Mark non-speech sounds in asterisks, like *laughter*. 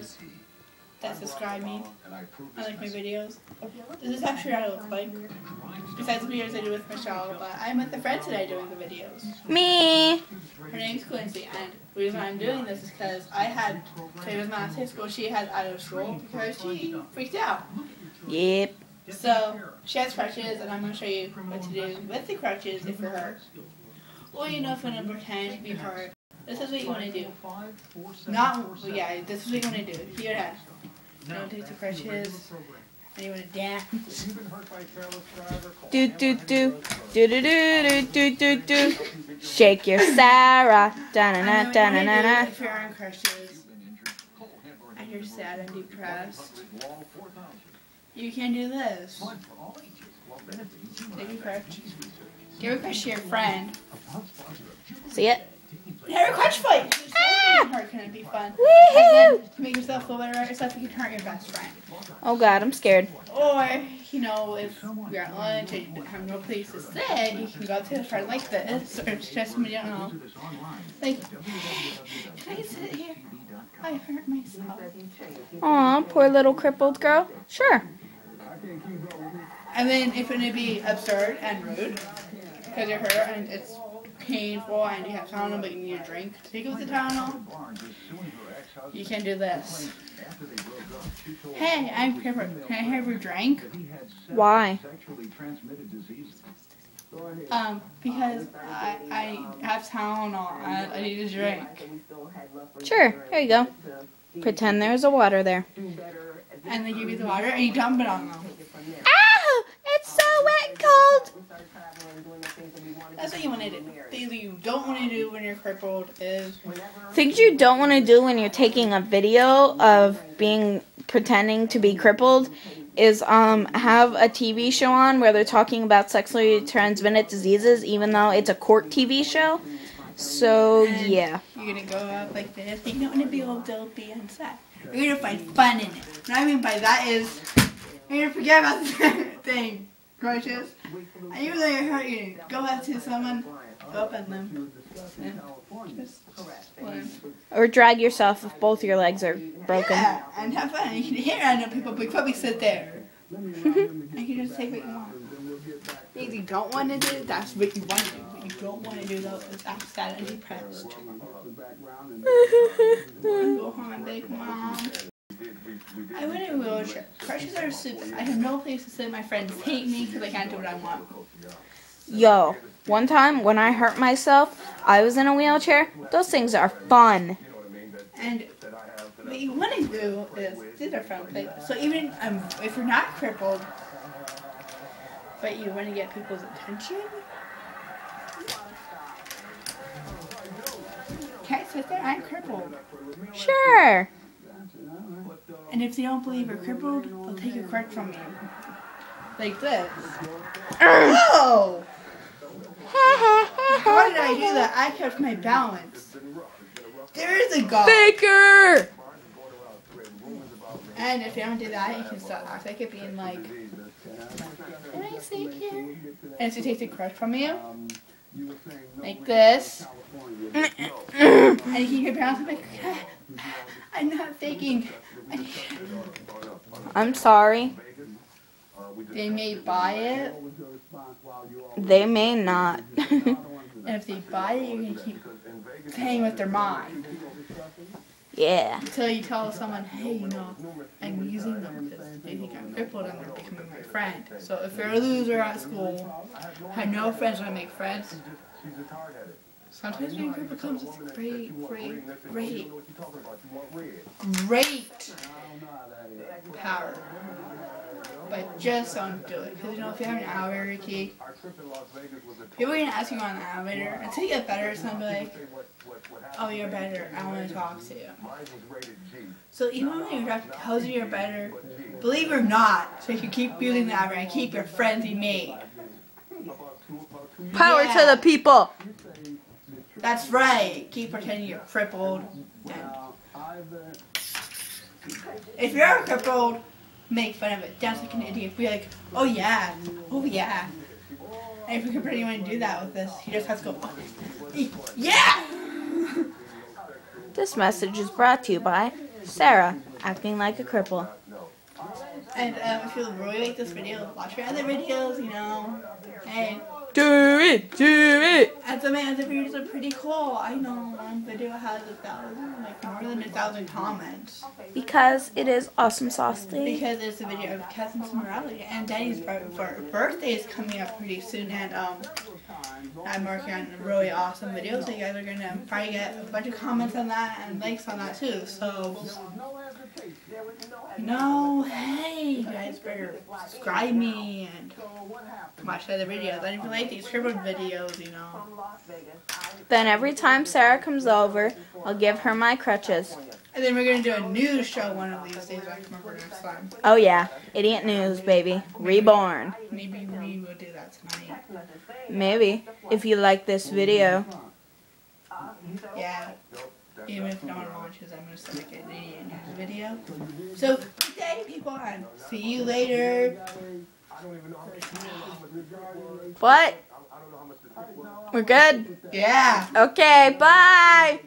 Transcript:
those that subscribe me I like my videos. This is actually what I look like. Besides the videos I do with Michelle, but I'm with a friend today doing the videos. Me. Her name's Quincy, and the reason I'm doing this is because I had, today was my last day of school, she had out of school because she freaked out. Yep. So, she has crutches, and I'm going to show you what to do with the crutches if you're hurt. Or you know if you're going to pretend to be hurt. This is what you want to do. Not, yeah, this is what you want to do. Here it has. Don't take the crutches. And you want to dance. *laughs* Do, do, do. Do, do, do, do, do, do, Shake your Sarah. Da na na da na na na. If you're on crutches and you're sad and depressed, you can do this. Take a crutch. Give a crush to your friend. See it? Have a crutch fight. Just Ah! being hurt can it be fun? Woohoo! And to make yourself feel better about yourself, you can hurt your best friend. Oh God, I'm scared. Or, you know, if you're at lunch and you have no place to sit, you can go up to a friend like this, or just somebody you don't know. Like, can I sit here? I hurt myself. Aw, poor little crippled girl. Sure. And then if it would be absurd and rude, because you're hurt and it's painful and you have Tylenol but you need a drink to take it with the Tylenol, you can do this. Hey, I'm crippled. Can I have your drink? Why? Um, because I, I have Tylenol. I, I need a drink. Sure. Here you go. Pretend there's a water there. And they give you the water and you dump it on them. Ow! It's so wet and cold. That's what you want to do. Things you don't want to do when you're crippled is Things you don't want to do when you're taking a video of being pretending to be crippled is um have a TV show on where they're talking about sexually transmitted diseases even though it's a court TV show. So And yeah. You're gonna go out like this. You don't want to be all dopey and sad. You're gonna find fun in it. What I mean by that is you're gonna forget about the *laughs* thing, crutches. And even though you're hurt, gonna go up to someone, open them, and just one. Or drag yourself if both your legs are broken. Yeah, and have fun. You can hear random people, but probably sit there. and you can just take what you want. Things you don't want to do, that's what you want to do. What you don't want to do, though, is act sad and depressed. Go home, big mom. I went in a wheelchair. Crutches are super. I have no place to sit. My friends hate me because I can't do what I want. Yo, one time when I hurt myself, I was in a wheelchair. Those things are fun. And what you want to do is these are fun things. So even um, if you're not crippled, but you want to get people's attention, can't sit there. I'm crippled. Sure. And if they don't believe you're crippled, they'll take a crutch from you, like this. Oh! How did I do that? I kept my balance. There is a God. Baker! And if you don't do that, you can start act like it being like, Can I sit here? And if you take the crutch from you, like this, and you can balance like, *laughs* I'm not faking. I'm sorry. They may buy it, They may not. *laughs* and if they buy it, you're gonna keep paying with their mind. yeah. Until you tell someone, hey, you know, I'm using them because they think I'm crippled and they're becoming my friend. So if you're a loser at school, have no friends when I make friends, sometimes being crippled comes with great, great, great, great power. But just don't do it. Because, you know, if you have an elevator key, people are going to ask you on the elevator. Until you get better, it's going oh, to be like, oh, you're better. I want to talk to you. So even when your doctor tells you you're better, believe it or not, so you can keep using the elevator and keep your friends you made. Power Yeah. to the people. That's right. Keep pretending you're crippled. And if you're crippled, make fun of it. Dance like an idiot. Be like, oh yeah, oh yeah. And if you can pretty to do that with this, he just has to go, oh, yeah. *laughs* This message is brought to you by Sarah, acting like a cripple. And um, if you really like this video, watch your other videos, you know. Hey, Do it, do it. and some of the videos are pretty cool. I know one video has a thousand, like more than a thousand comments. Because it is awesome sauce day. Because it's a video of Cousin's Morality and Daddy's bir- bir- birthday is coming up pretty soon and um I'm working on a really awesome video so you guys are gonna probably get a bunch of comments on that and likes on that too. So you know, hey you guys better subscribe me and watch the other videos. And if you like these scribbled videos, you know. Then every time Sarah comes over, I'll give her my crutches. And then we're gonna do a news show one of these days. I can remember next time. Oh yeah, idiot news, baby. Reborn. Maybe we will do that tonight. Maybe, if you like this video. Yeah. Even if no one watches, I'm gonna still make an idiot news video. So, good day, people, and see you later. What? We're good? Yeah. Okay, bye!